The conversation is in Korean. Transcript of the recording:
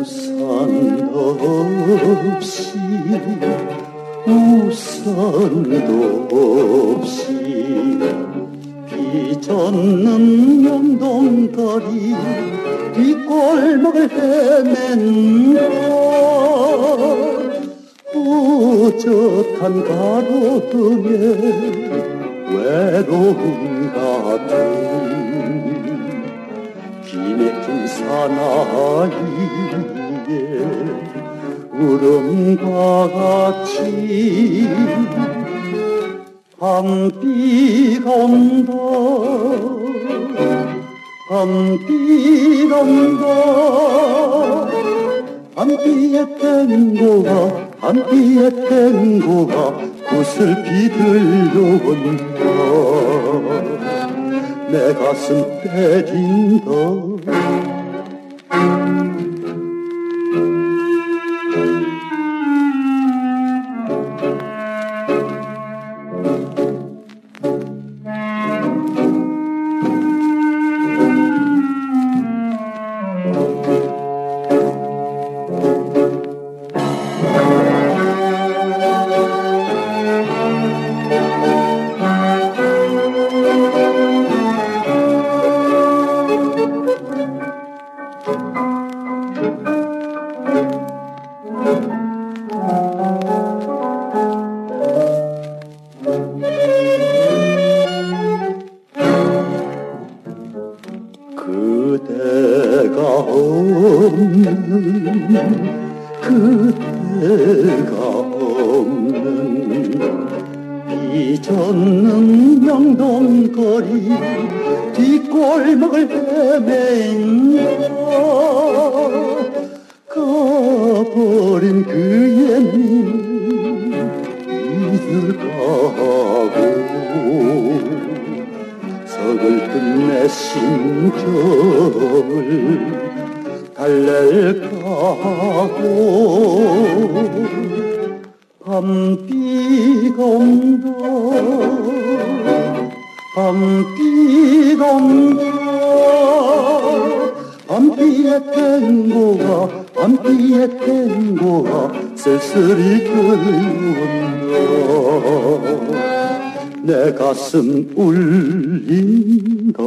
우산도 없이 우산도 없이 비 젖는 영동거리 뒷골목을 헤맨다 뿌젓한 가로등에 외로움 같은 사나이에 울음과 같이 밤비가 온다 밤비가 온다 밤비의 탱고가 밤비의 탱고가 구슬피 들려 온다 내 가슴 때린다 그대가 없는 그대가 비젓는 명동거리 뒷골목을 헤맨다 가버린 그 옛님 잊을까고 서글픈 내 심정을 달랠까고 밤비 가 온다 밤비가 온다 밤비의 탱고가 밤비의 탱고가 쓸쓸히 들려온다 내 가슴 울린다